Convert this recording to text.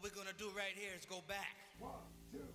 what we're gonna do right here is go back. One, two.